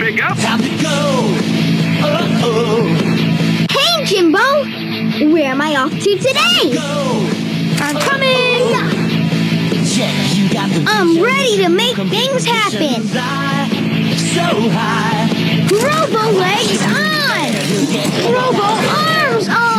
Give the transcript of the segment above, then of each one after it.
pick up. Time to go. Uh oh. Hey, Jimbo! Where am I off to today? I'm coming! yeah, you got the I'm ready to make things happen! So high. Robo legs on! Robo arms on!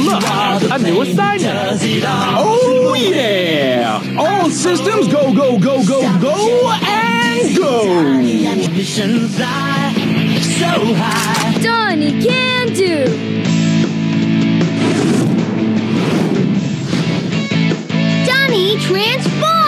Look, a new assignment. Oh yeah! All systems go, go, go, go, go, and go! So high. Donnie can do! Transform!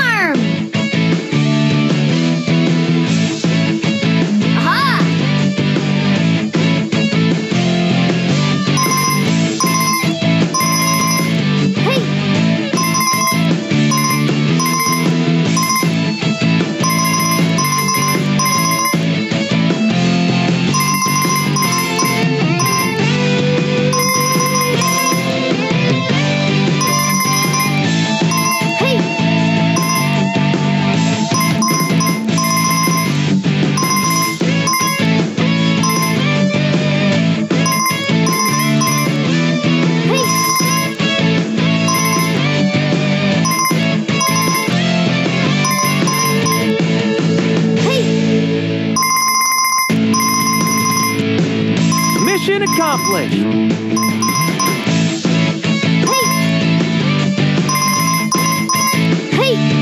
Mission accomplished. Hey!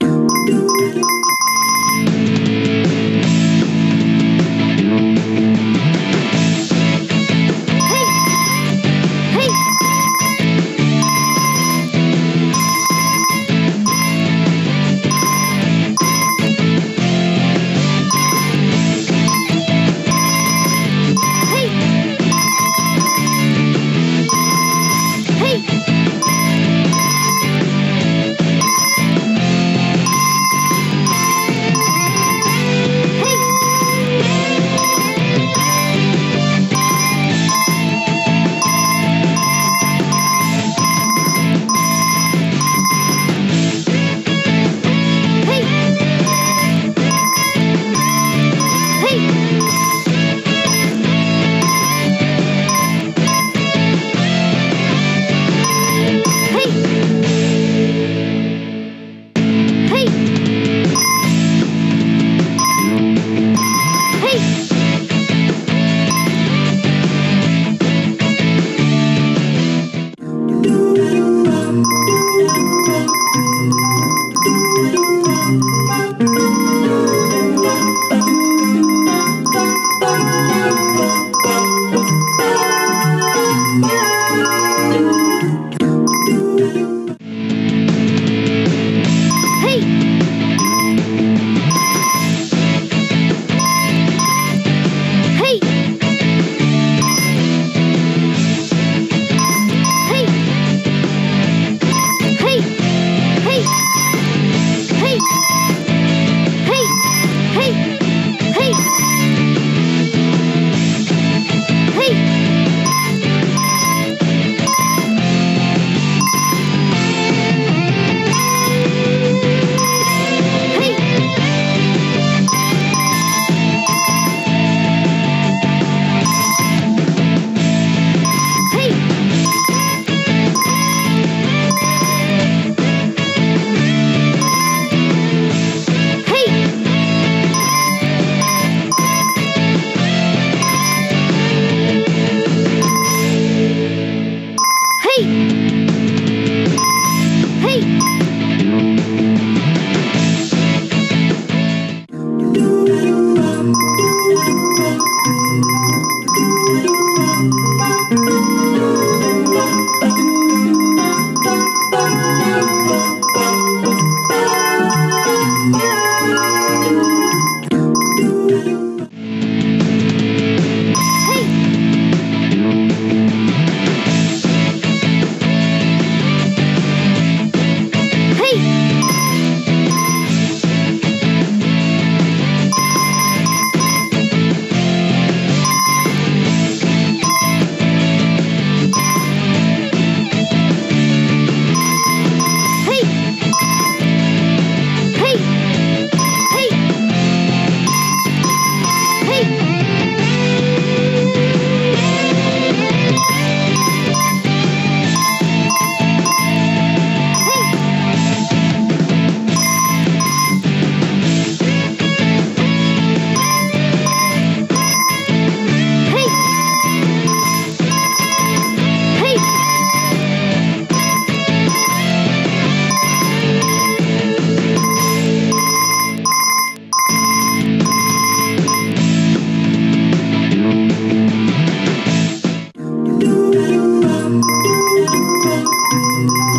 Música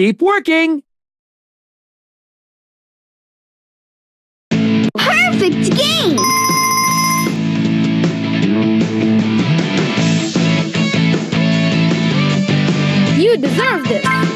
Keep working! Perfect game! You deserve this!